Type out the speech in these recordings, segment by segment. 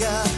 wake.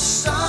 beautiful